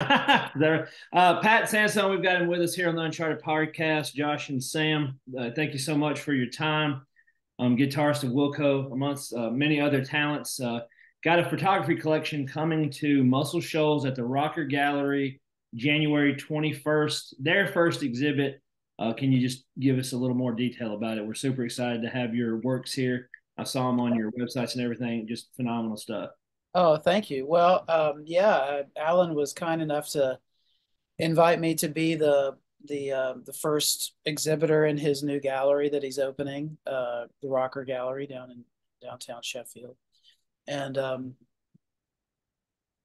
uh, Pat Sansone, we've got him with us here on the Uncharted Podcast. Josh and Sam, uh, thank you so much for your time. Um, guitarist of Wilco, amongst uh, many other talents. Uh, got a photography collection coming to Muscle Shoals at the Rocker Gallery January 21st. Their first exhibit. Uh, can you just give us a little more detail about it? We're super excited to have your works here. I saw them on your websites and everything. Just phenomenal stuff. Oh, thank you. Well, um, yeah, Alan was kind enough to invite me to be the the uh, the first exhibitor in his new gallery that he's opening, uh, the Rocker Gallery down in downtown Sheffield, and um,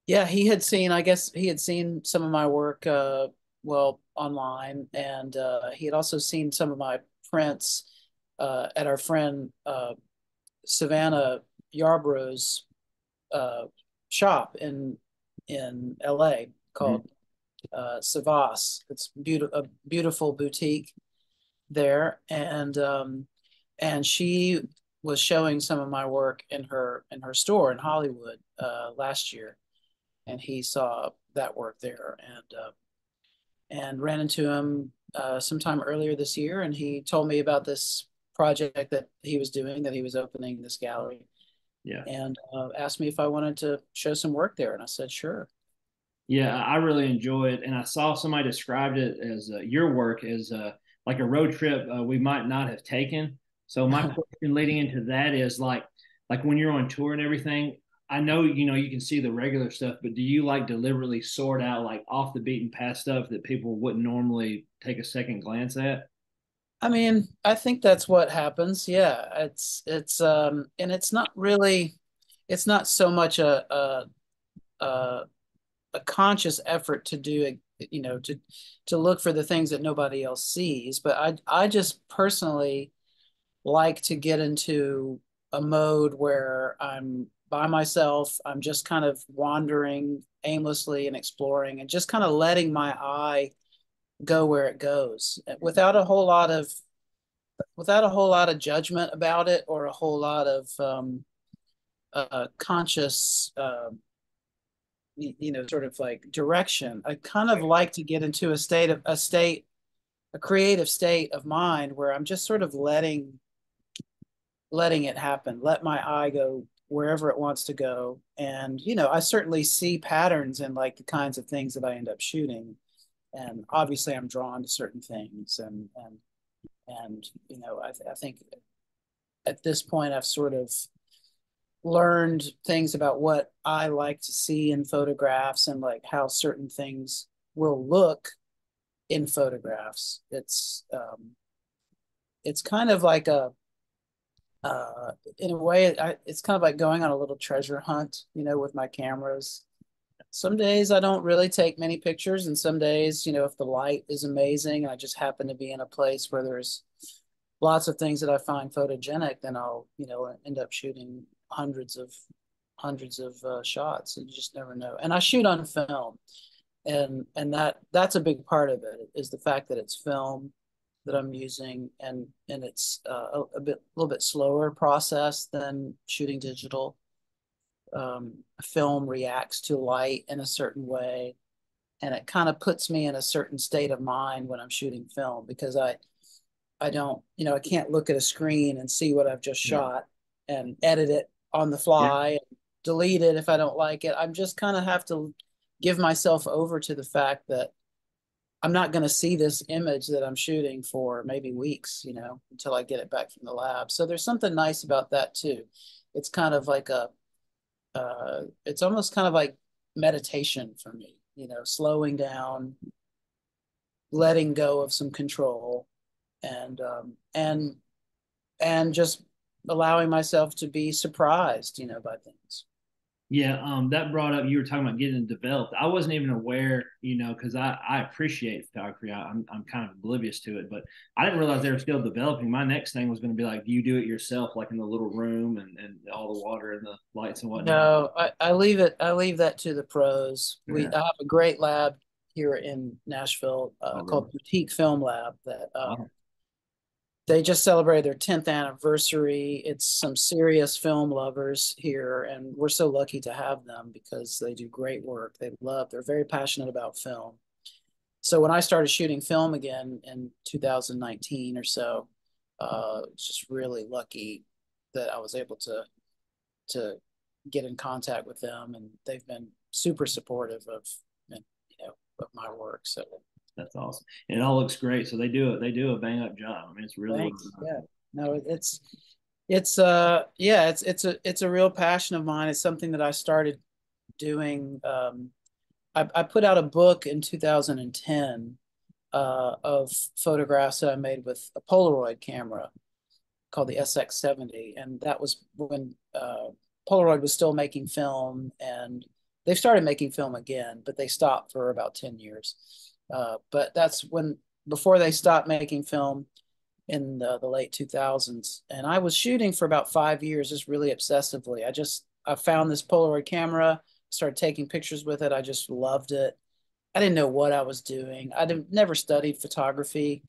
yeah, he had seen. I guess he had seen some of my work, uh, well, online, and uh, he had also seen some of my prints uh, at our friend uh, Savannah Yarborough's uh, shop in in L.A. called mm-hmm. uh, Savas. It's beautiful, a beautiful boutique there, and um, and she was showing some of my work in her in her store in Hollywood uh, last year, and he saw that work there and uh, and ran into him uh, sometime earlier this year, and he told me about this project that he was doing that he was opening this gallery yeah. And uh, asked me if I wanted to show some work there. And I said, sure. Yeah, I really enjoy it. And I saw somebody described it as uh, your work as uh, like a road trip uh, we might not have taken. So my question leading into that is like, like when you're on tour and everything, I know you know you can see the regular stuff, but do you like deliberately sort out like off the beaten path stuff that people wouldn't normally take a second glance at? I mean, I think that's what happens. Yeah, it's it's um, and it's not really, it's not so much a a a, a conscious effort to do it, you know, to to look for the things that nobody else sees. But I I just personally like to get into a mode where I'm by myself. I'm just kind of wandering aimlessly and exploring, and just kind of letting my eye go where it goes without a whole lot of without a whole lot of judgment about it or a whole lot of um, uh, conscious uh, you know sort of like direction. I kind of like to get into a state of a state a creative state of mind where i'm just sort of letting letting it happen let my eye go wherever it wants to go. And you know i certainly see patterns in like the kinds of things that i end up shooting and obviously I'm drawn to certain things and and and you know I, th- I think at this point I've sort of learned things about what I like to see in photographs and like how certain things will look in photographs. It's um, it's kind of like a uh, in a way I, it's kind of like going on a little treasure hunt, you know, with my cameras some days I don't really take many pictures, and some days, you know, if the light is amazing, and I just happen to be in a place where there's lots of things that I find photogenic, then I'll, you know, end up shooting hundreds of hundreds of uh, shots. You just never know. And I shoot on film, and and that that's a big part of it is the fact that it's film that I'm using, and and it's uh, a, a bit a little bit slower process than shooting digital um, film reacts to light in a certain way and it kind of puts me in a certain state of mind when i'm shooting film because i i don't you know i can't look at a screen and see what i've just yeah. shot and edit it on the fly yeah. and delete it if i don't like it i'm just kind of have to give myself over to the fact that i'm not going to see this image that i'm shooting for maybe weeks you know until i get it back from the lab so there's something nice about that too it's kind of like a uh, it's almost kind of like meditation for me, you know, slowing down, letting go of some control and um, and and just allowing myself to be surprised, you know, by things. Yeah, um, that brought up you were talking about getting developed. I wasn't even aware, you know, because I, I appreciate photography. I, am I'm kind of oblivious to it, but I didn't realize they were still developing. My next thing was going to be like, do you do it yourself, like in the little room and, and all the water and the lights and whatnot? No, I, I leave it. I leave that to the pros. Yeah. We I have a great lab here in Nashville uh, oh, called Boutique Film Lab that uh, oh. They just celebrated their 10th anniversary. It's some serious film lovers here, and we're so lucky to have them because they do great work. They love, they're very passionate about film. So when I started shooting film again in 2019 or so, uh, just really lucky that I was able to to get in contact with them, and they've been super supportive of you know of my work. So that's awesome. And it all looks great. So they do it. They do a bang up job. I mean, it's really yeah. No, it's it's uh yeah, it's it's a it's a real passion of mine. It's something that I started doing. Um, I, I put out a book in 2010 uh, of photographs that I made with a Polaroid camera called the SX70, and that was when uh, Polaroid was still making film, and they started making film again, but they stopped for about 10 years. Uh, but that's when before they stopped making film in the, the late 2000s, and I was shooting for about five years, just really obsessively. I just I found this Polaroid camera, started taking pictures with it. I just loved it. I didn't know what I was doing. I would never studied photography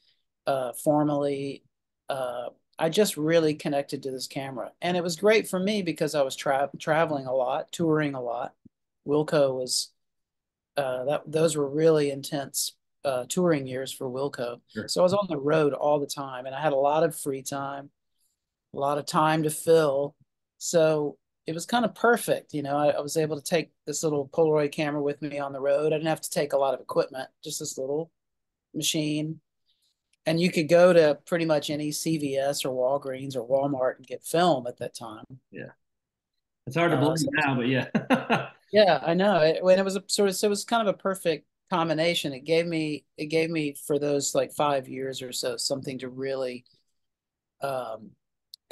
uh, formally. Uh, I just really connected to this camera, and it was great for me because I was tra- traveling a lot, touring a lot. Wilco was uh, that those were really intense uh, touring years for Wilco. Sure. So I was on the road all the time, and I had a lot of free time, a lot of time to fill. So it was kind of perfect. You know, I, I, was able to take this little Polaroid camera with me on the road. I didn't have to take a lot of equipment, just this little machine. And you could go to pretty much any CVS or Walgreens or Walmart and get film at that time. Yeah. It's hard to uh, believe uh, now, but yeah. yeah, I know. It, when it was a sort of, so it was kind of a perfect combination. It gave me, it gave me for those like five years or so, something to really, um,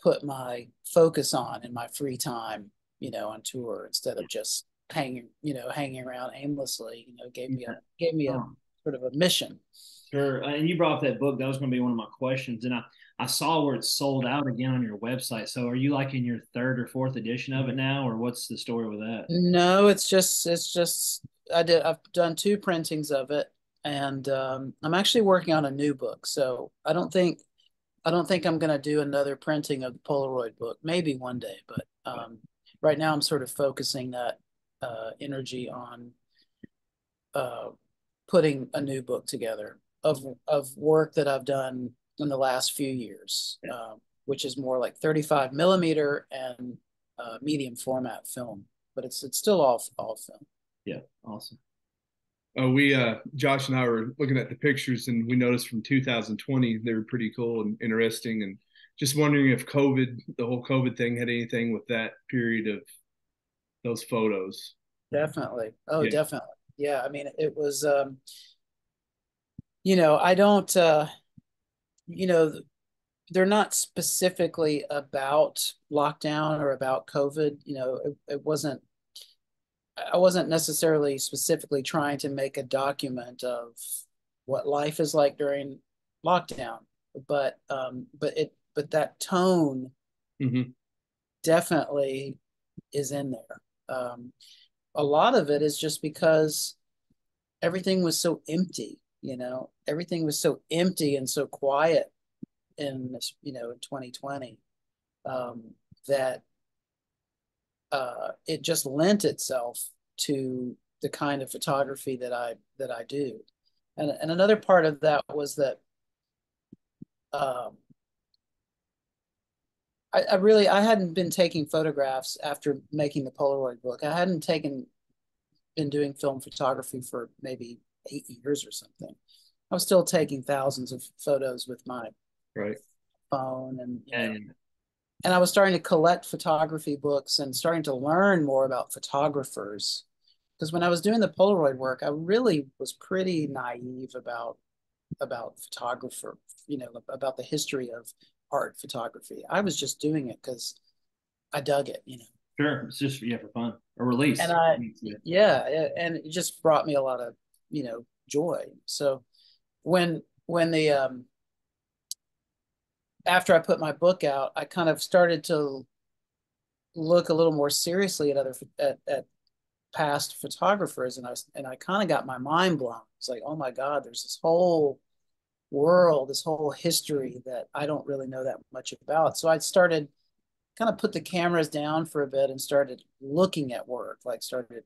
put my focus on in my free time, you know, on tour instead of just hanging, you know, hanging around aimlessly. You know, gave me a gave me a sort of a mission. Sure. And you brought up that book. That was going to be one of my questions. And I, I saw where it's sold out again on your website. So are you like in your third or fourth edition of it now, or what's the story with that? No, it's just it's just I did I've done two printings of it, and um, I'm actually working on a new book. So I don't think I don't think I'm going to do another printing of the Polaroid book. Maybe one day, but um, right now I'm sort of focusing that uh, energy on uh, putting a new book together of of work that I've done in the last few years, um, which is more like 35 millimeter and uh, medium format film, but it's it's still all all film. Yeah, awesome. Uh, we uh, Josh and I were looking at the pictures, and we noticed from 2020 they were pretty cool and interesting. And just wondering if COVID, the whole COVID thing, had anything with that period of those photos. Definitely. Oh, yeah. definitely. Yeah. I mean, it was. Um, you know, I don't. Uh, you know, they're not specifically about lockdown or about COVID. You know, it, it wasn't I wasn't necessarily specifically trying to make a document of what life is like during lockdown, but um, but it but that tone mm-hmm. definitely is in there. Um, a lot of it is just because everything was so empty. You know, everything was so empty and so quiet in this, you know, in 2020 um, that uh, it just lent itself to the kind of photography that I that I do. And and another part of that was that um, I, I really I hadn't been taking photographs after making the Polaroid book. I hadn't taken been doing film photography for maybe eight years or something. I was still taking thousands of photos with my right phone and know, and I was starting to collect photography books and starting to learn more about photographers. Because when I was doing the Polaroid work, I really was pretty naive about about photographer, you know, about the history of art photography. I was just doing it because I dug it, you know. Sure, it's just yeah for fun, a release. And I, yeah, and it just brought me a lot of you know joy. So when when the um after I put my book out, I kind of started to look a little more seriously at other at, at past photographers, and I and I kind of got my mind blown. It's like, oh my God, there's this whole world, this whole history that I don't really know that much about. So I started kind of put the cameras down for a bit and started looking at work, like started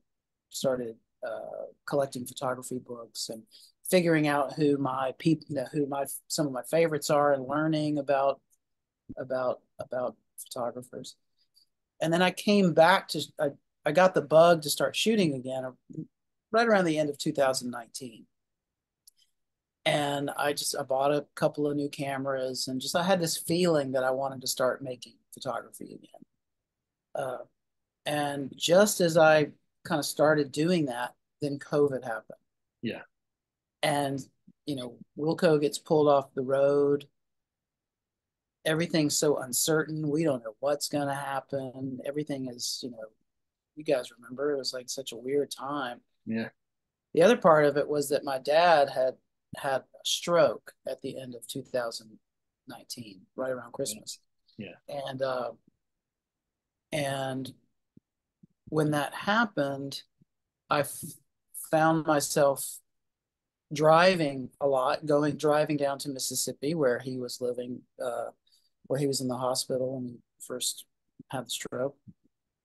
started uh, collecting photography books and figuring out who my people, you know, who my some of my favorites are, and learning about about about photographers. And then I came back to I, I got the bug to start shooting again right around the end of 2019 and I just I bought a couple of new cameras and just I had this feeling that I wanted to start making photography again. Uh, and just as I kind of started doing that, then COVID happened. Yeah. And you know, Wilco gets pulled off the road. Everything's so uncertain. We don't know what's going to happen. Everything is, you know, you guys remember it was like such a weird time. Yeah. The other part of it was that my dad had had a stroke at the end of 2019, right around Christmas. Yeah. And uh, and when that happened, I f- found myself driving a lot, going driving down to Mississippi where he was living, uh, where he was in the hospital when he first had the stroke,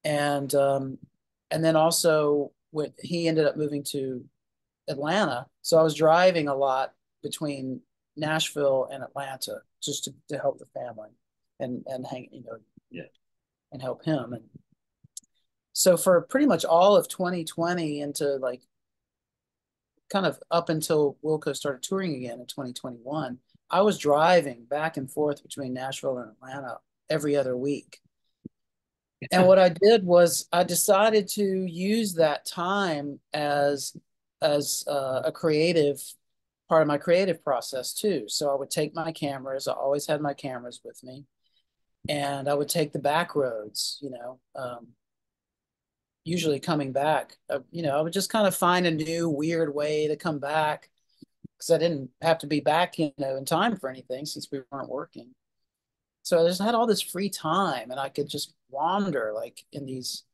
and um, and then also when he ended up moving to Atlanta. So I was driving a lot between Nashville and Atlanta just to, to help the family and and hang you know yeah. and help him. And so for pretty much all of 2020 into like kind of up until Wilco started touring again in 2021 I was driving back and forth between Nashville and Atlanta every other week and what I did was I decided to use that time as as uh, a creative part of my creative process too. So I would take my cameras. I always had my cameras with me, and I would take the back roads. You know, um, usually coming back. Uh, you know, I would just kind of find a new weird way to come back because I didn't have to be back, you know, in time for anything since we weren't working. So I just had all this free time, and I could just wander like in these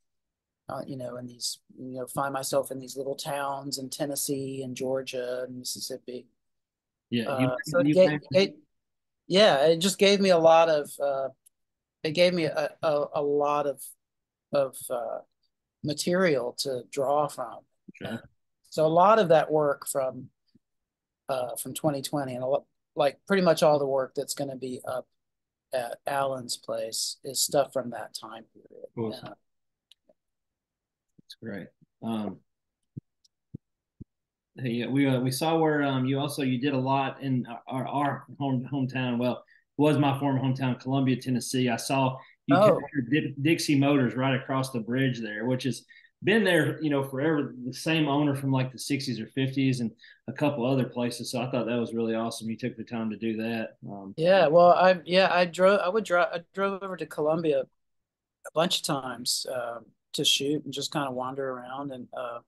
uh, you know, in these, you know, find myself in these little towns in Tennessee and Georgia and Mississippi. Yeah. Uh, so it gave, it, yeah, it just gave me a lot of, uh, it gave me a, a, a lot of, of uh, material to draw from. Sure. So a lot of that work from, uh, from 2020 and a lot, like pretty much all the work that's going to be up at Alan's place is stuff from that time period. Cool. Uh, great. Um, yeah, we uh, we saw where um, you also you did a lot in our, our home hometown. Well, was my former hometown, Columbia, Tennessee. I saw you oh. Dixie Motors right across the bridge there, which has been there, you know, forever. The same owner from like the '60s or '50s, and a couple other places. So I thought that was really awesome. You took the time to do that. Um, yeah, well, I yeah I drove. I would drive. I drove over to Columbia a bunch of times. Um, to shoot and just kind of wander around. And uh,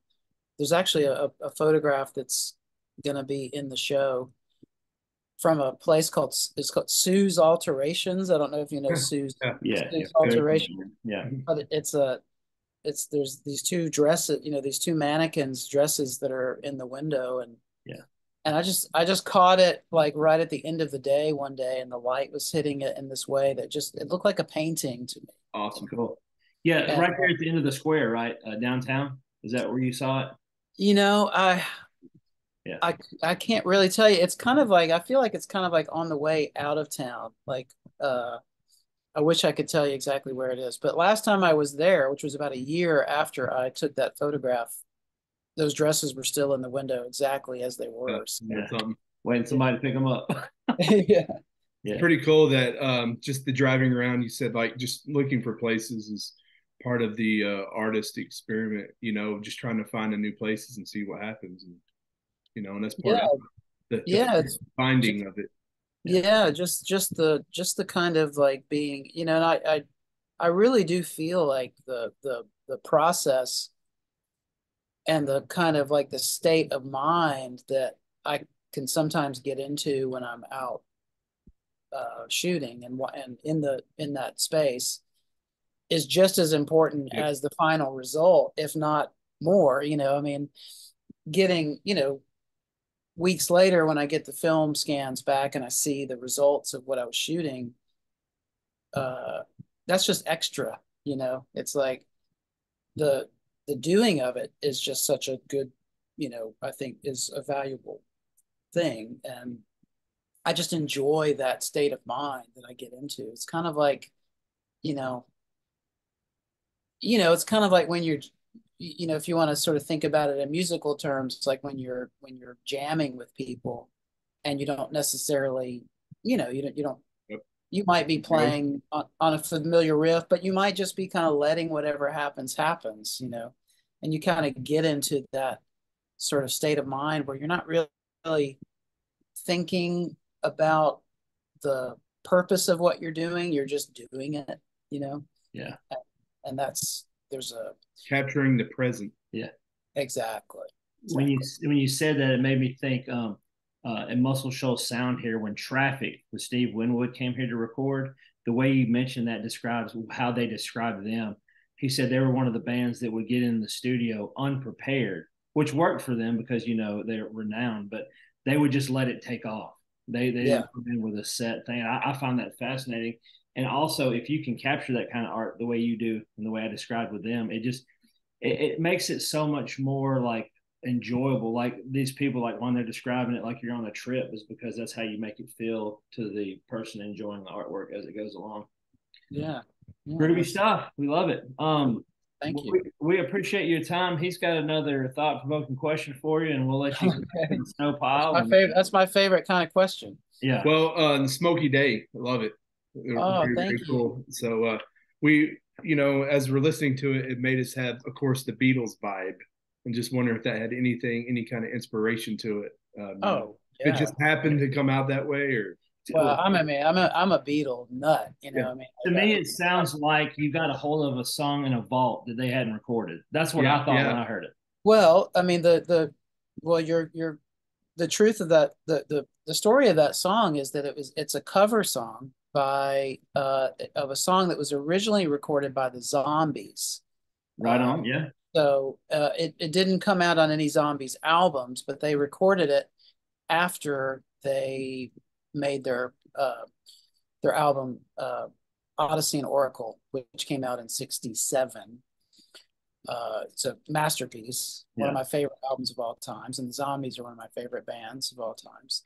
there's actually a, a photograph that's going to be in the show from a place called it's called Sue's Alterations. I don't know if you know Sue's, yeah, Sue's yeah. Alteration. Yeah, but it's a it's there's these two dresses, you know, these two mannequins dresses that are in the window, and yeah, and I just I just caught it like right at the end of the day one day, and the light was hitting it in this way that just it looked like a painting to me. Awesome, cool. Yeah, and, right there at the end of the square, right uh, downtown. Is that where you saw it? You know, I, yeah, I I can't really tell you. It's kind of like I feel like it's kind of like on the way out of town. Like, uh, I wish I could tell you exactly where it is. But last time I was there, which was about a year after I took that photograph, those dresses were still in the window exactly as they were. Yeah, so. waiting somebody to pick them up. yeah. Yeah. It's pretty cool that um, just the driving around. You said like just looking for places is part of the uh, artist experiment, you know, just trying to find a new places and see what happens. And, you know, and that's part yeah. of the, the yeah, finding of it. Yeah. yeah, just just the just the kind of like being, you know, and I I I really do feel like the the the process and the kind of like the state of mind that I can sometimes get into when I'm out uh, shooting and and in the in that space is just as important yeah. as the final result, if not more. You know, I mean, getting you know, weeks later when I get the film scans back and I see the results of what I was shooting, uh, that's just extra, you know. It's like the the doing of it is just such a good, you know, I think is a valuable thing. And I just enjoy that state of mind that I get into. It's kind of like, you know, you know, it's kind of like when you're you know if you want to sort of think about it in musical terms it's like when you're when you're jamming with people and you don't necessarily you know you don't you don't yep. you might be playing on, on a familiar riff but you might just be kind of letting whatever happens happens you know? And you kind of get into that sort of state of mind where you're not really thinking about the purpose of what you're doing you're just doing it you know? Yeah. And that's there's a capturing the present. Yeah, exactly. exactly. When you when you said that, it made me think. Um, uh, in Muscle Shoals Sound here, when Traffic with Steve Winwood came here to record, the way you mentioned that describes how they described them. He said they were one of the bands that would get in the studio unprepared, which worked for them because you know they're renowned, but they would just let it take off. They they yeah. didn't come in with a set thing. I, I find that fascinating. And also, if you can capture that kind of art the way you do and the way I described with them, it just it, it makes it so much more like enjoyable. Like these people, like when they're describing it like you're on a trip, is because that's how you make it feel to the person enjoying the artwork as it goes along. Yeah. yeah. Groovy stuff. We love it. Um, Thank you. We, we, appreciate your time. He's got another thought provoking question for you, and we'll let you okay. snow pile. That's my, favorite, that's my favorite kind of question. Yeah. Well, uh, Smokey Day, I love it. Oh, very, thank very cool. you. So uh, we, you know, as we're listening to it, it made us have, of course, the Beatles vibe, and just wonder if that had anything, any kind of inspiration to it. Um, oh, yeah. it just happened to come out that way, or well, I'm a man. I'm a I'm a Beatle nut. You know, yeah. I mean, to me, it sounds like you got a hold of a song in a vault that they hadn't recorded. That's what yeah, I thought yeah. when I heard it. Well, I mean, the the well, you're you're the truth of that the the the story of that song is that it was it's a cover song by uh, of a song that was originally recorded by the Zombies. Right on, um, yeah. So uh, it it didn't come out on any Zombies albums, but they recorded it after they made their uh, their album uh, Odessey and Oracle, which came out in '67. Uh, it's a masterpiece, yeah. one of my favorite albums of all times, and the Zombies are one of my favorite bands of all times.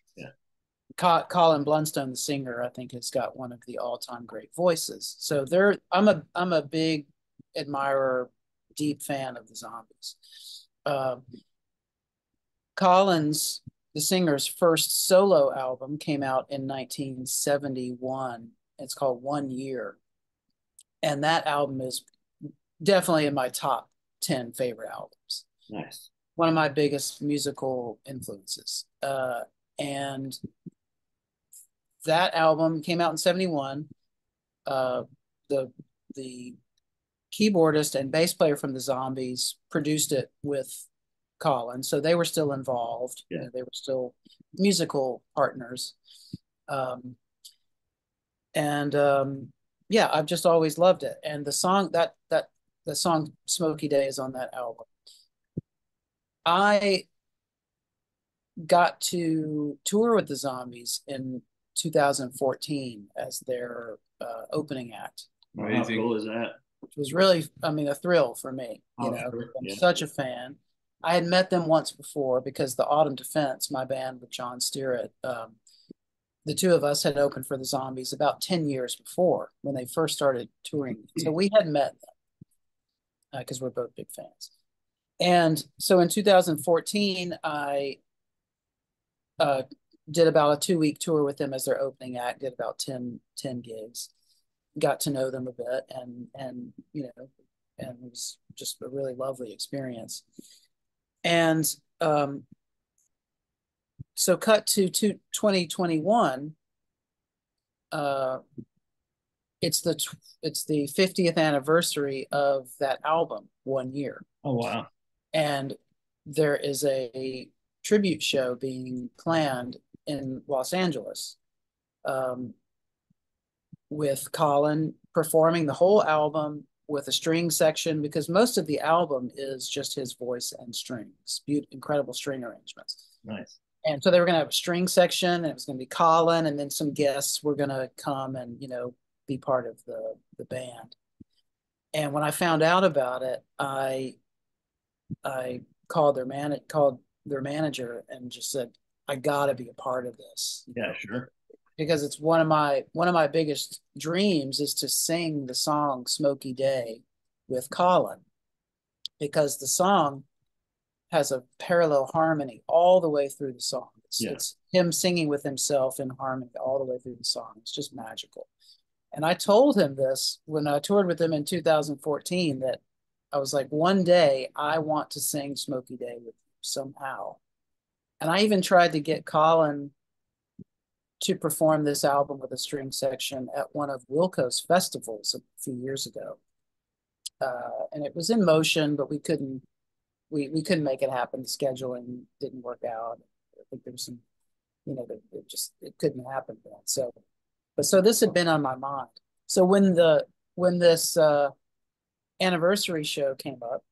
Colin Blunstone, the singer, I think has got one of the all-time great voices. So there, I'm a I'm a big admirer, deep fan of the Zombies. Uh, Colin's, the singer's first solo album came out in 1971. It's called One Year, and that album is definitely in my top ten favorite albums. Nice. One of my biggest musical influences. Uh, and that album came out in 71 uh, the the keyboardist and bass player from the zombies produced it with colin so they were still involved. Yeah. they were still musical partners. Um, and um, yeah i've just always loved it. And the song that that the song smokey day is on that album. I got to tour with the zombies in 2014 as their uh, opening act. Amazing. How cool is that? Which was really, I mean, a thrill for me. You oh, know, sure. I'm yeah. such a fan. I had met them once before because the Autumn Defense, my band with John Stirratt, um, the two of us had opened for the Zombies about 10 years before when they first started touring. So we had met them because uh, we're both big fans. And so in 2014, I uh, did about a two week tour with them as their opening act, did about 10, 10 gigs, got to know them a bit and, and, you know, and it was just a really lovely experience. And, um, so cut to, to 2021, uh, it's the it's the 50th anniversary of that album one year oh wow and there is a tribute show being planned in Los Angeles um, with Colin performing the whole album with a string section because most of the album is just his voice and strings, incredible string arrangements. Nice. And so they were going to have a string section, and it was going to be Colin, and then some guests were going to come and you know be part of the the band. And when I found out about it, I I called their man called their manager and just said, I gotta be a part of this. Yeah, sure. Because it's one of my one of my biggest dreams is to sing the song Smokey Day with Colin. Because the song has a parallel harmony all the way through the song. It's, yeah. it's him singing with himself in harmony all the way through the song. It's just magical. And I told him this when I toured with him in 2014 that I was like, one day I want to sing Smokey Day with you somehow. And I even tried to get Colin to perform this album with a string section at one of Wilco's festivals a few years ago. Uh, and it was in motion, but we couldn't we, we couldn't make it happen. The scheduling didn't work out. I think there was some, you know, it just it couldn't happen then. So but so this had been on my mind. So when the when this uh, anniversary show came up,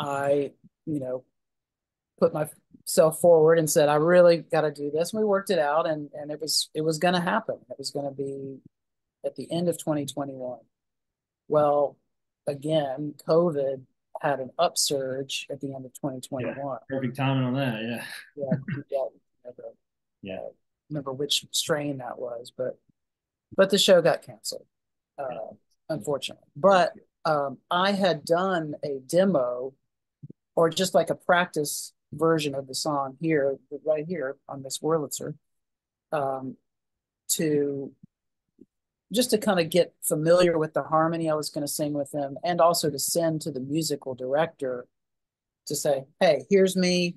I, you know, put myself forward and said, I really got to do this. And we worked it out and, and it was, it was going to happen. It was going to be at the end of 2021. Well, again, COVID had an upsurge at the end of 2021. Yeah, perfect timing on that. Yeah. Yeah. yeah. yeah remember which strain that was, but but the show got canceled, uh, unfortunately. But um, I had done a demo or just like a practice version of the song here, right here on this Wurlitzer, um, to just to kind of get familiar with the harmony I was going to sing with him, and also to send to the musical director to say, "Hey, here's me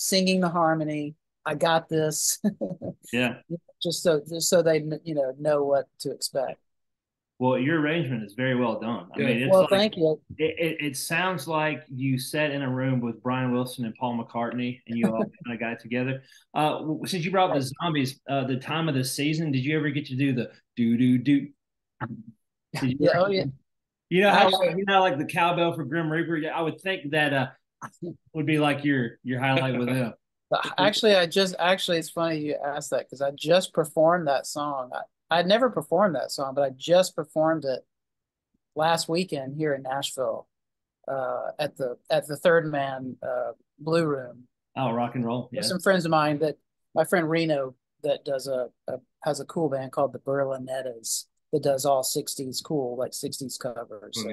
singing the harmony. I got this. yeah. Just so just so they you know know what to expect. Well, your arrangement is very well done. I yeah. mean, well, like, thank you. It, it, it, sounds like you sat in a room with Brian Wilson and Paul McCartney, and you all kind of got together. Uh, since you brought up the zombies, uh, the time of the season, did you ever get to do the do do do? Yeah, oh yeah. You know how Actually, you know like the cowbell for Grim Reaper. I would think that uh would be like your your highlight with them. Actually, I just actually it's funny you asked that because I just performed that song. I, I'd never performed that song, but I just performed it last weekend here in Nashville uh, at the at the Third Man uh, Blue Room. Oh, rock and roll! Yeah. Some friends of mine that my friend Reno that does a, a has a cool band called the Berlinettas that does all '60s cool like '60s covers. So,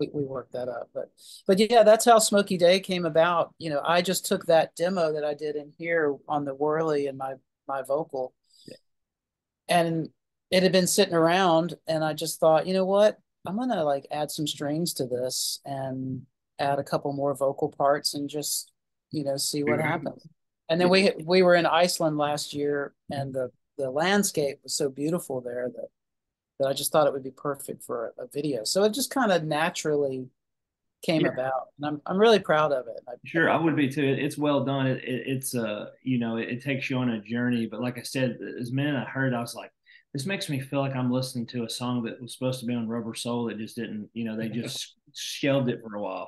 we, we worked that up. But but yeah, that's how Smokey Day came about. You know, I just took that demo that I did in here on the whirly and my my vocal. And it had been sitting around, and I just thought, you know what, I'm gonna like add some strings to this and add a couple more vocal parts and just you know see what mm-hmm. happens. And then we we were in Iceland last year, and the the landscape was so beautiful there that that I just thought it would be perfect for a, a video. So it just kind of naturally came yeah. about, and I'm I'm really proud of it. I, sure, I would be too. It's well done. It, it, it's uh you know it, it, takes you on a journey, but like I said, as men I heard, I was like, this makes me feel like I'm listening to a song that was supposed to be on Rubber Soul that just didn't. You know, they just shelved it for a while.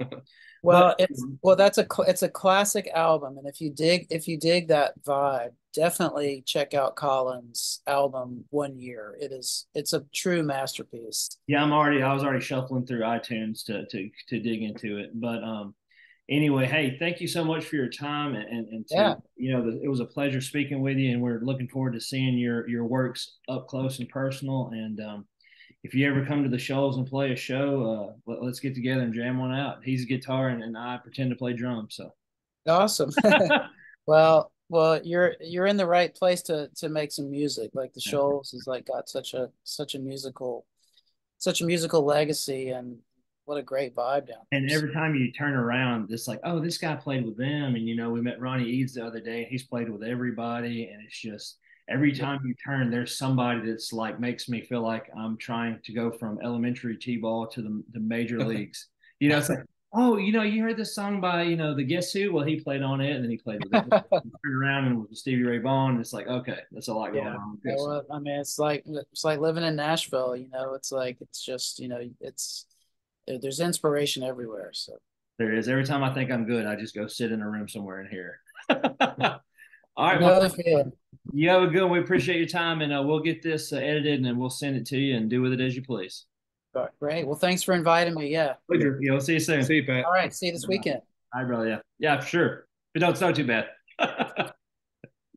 Well, but, it's well that's a it's a classic album, and if you dig if you dig that vibe, definitely check out Colin's album One Year. It is it's a true masterpiece. Yeah, I'm already I was already shuffling through iTunes to to to dig into it, but um. Anyway, hey, thank you so much for your time, and and to, yeah. you know, it was a pleasure speaking with you, and we're looking forward to seeing your your works up close and personal. And um, if you ever come to the Shoals and play a show, uh, let, us get together and jam one out. He's a guitar and, and I pretend to play drums. So awesome. well, well, you're you're in the right place to to make some music. Like the Shoals is like got such a such a musical, such a musical legacy, and what a great vibe down. There. And every time you turn around, it's like, oh, this guy played with them, and you know, we met Ronnie Eades the other day. and He's played with everybody, and it's just every time you turn, there's somebody that's like makes me feel like I'm trying to go from elementary t-ball to the, the major leagues. You know, it's like, oh, you know, you heard this song by, you know, the Guess Who? Well, he played on it and then he played with it. turn around and with Stevie Ray Vaughan. It's like, okay, that's a lot going yeah. on. Well, I mean, it's like it's like living in Nashville. You know, it's like it's just you know, it's there's inspiration everywhere. So There is. Every time I think I'm good, I just go sit in a room somewhere in here. All right. Another Well, feeling. you have a good one. We appreciate your time, and uh, we'll get this uh, edited and we'll send it to you and do with it as you please. Great. Well, thanks for inviting me. Yeah. Pleasure. Yeah, we'll see you soon. See you, Pat. All right. See you this weekend. All right, brother. Yeah. Yeah, for sure. But don't snow too bad.